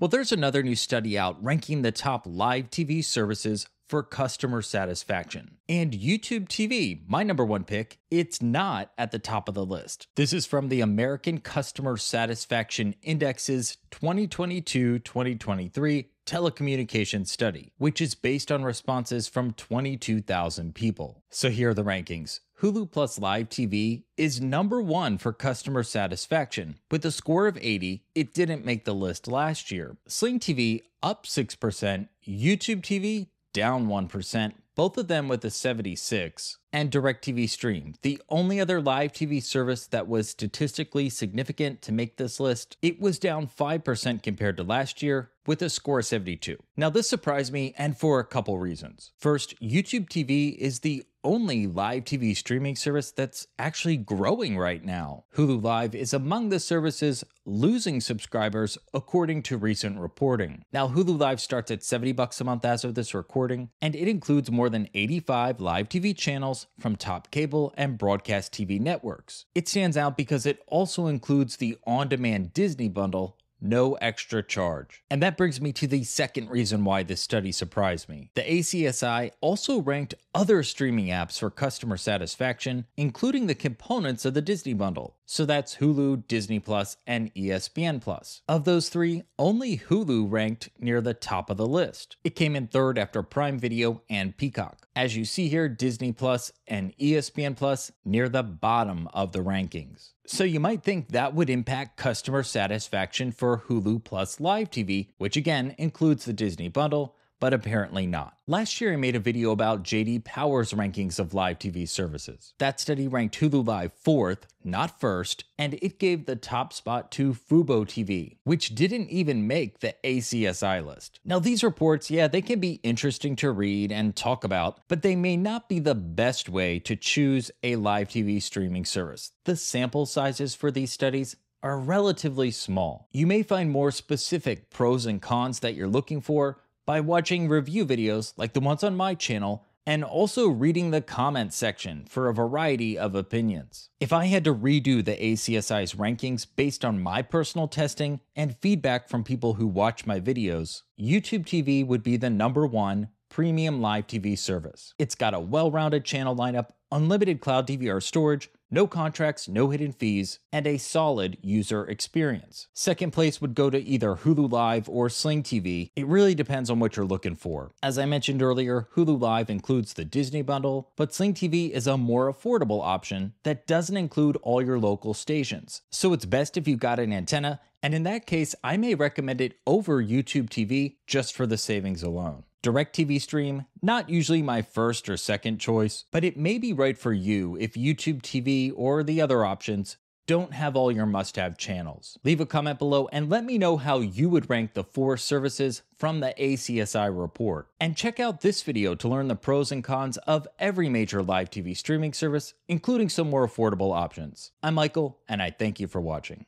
Well, there's another new study out ranking the top live TV services for customer satisfaction. And YouTube TV, my number one pick, it's not at the top of the list. This is from the American Customer Satisfaction Index's 2022 2023 telecommunications study, which is based on responses from 22,000 people. So here are the rankings. Hulu Plus Live TV is number one for customer satisfaction. With a score of 80, it didn't make the list last year. Sling TV up 6%, YouTube TV down 1%, both of them with a 76, and DirecTV Stream, the only other live TV service that was statistically significant to make this list, it was down 5% compared to last year with a score of 72. Now, this surprised me and for a couple reasons. First, YouTube TV is the only live TV streaming service that's actually growing right now. Hulu Live is among the services losing subscribers according to recent reporting. Now Hulu Live starts at 70 bucks a month as of this recording, and it includes more than 85 live TV channels from top cable and broadcast TV networks. It stands out because it also includes the on-demand Disney bundle no extra charge. And that brings me to the second reason why this study surprised me. The ACSI also ranked other streaming apps for customer satisfaction, including the components of the Disney bundle. So that's Hulu, Disney Plus, and ESPN Plus. Of those three, only Hulu ranked near the top of the list. It came in third after Prime Video and Peacock. As you see here, Disney Plus and ESPN Plus near the bottom of the rankings. So you might think that would impact customer satisfaction for Hulu Plus Live TV, which again includes the Disney bundle, but apparently not. Last year, I made a video about JD Power's rankings of live TV services. That study ranked Hulu Live fourth, not first, and it gave the top spot to Fubo TV, which didn't even make the ACSI list. Now, these reports, yeah, they can be interesting to read and talk about, but they may not be the best way to choose a live TV streaming service. The sample sizes for these studies are relatively small. You may find more specific pros and cons that you're looking for by watching review videos like the ones on my channel and also reading the comments section for a variety of opinions. If I had to redo the ACSI's rankings based on my personal testing and feedback from people who watch my videos, YouTube TV would be the number one premium live TV service. It's got a well-rounded channel lineup, unlimited cloud DVR storage, no contracts, no hidden fees, and a solid user experience. Second place would go to either Hulu Live or Sling TV. It really depends on what you're looking for. As I mentioned earlier, Hulu Live includes the Disney bundle, but Sling TV is a more affordable option that doesn't include all your local stations. So it's best if you've got an antenna, and in that case, I may recommend it over YouTube TV just for the savings alone. DirecTV Stream, not usually my first or second choice, but it may be right for you if YouTube TV or the other options don't have all your must have channels. Leave a comment below and let me know how you would rank the four services from the ACSI report. And check out this video to learn the pros and cons of every major live TV streaming service, including some more affordable options. I'm Michael, and I thank you for watching.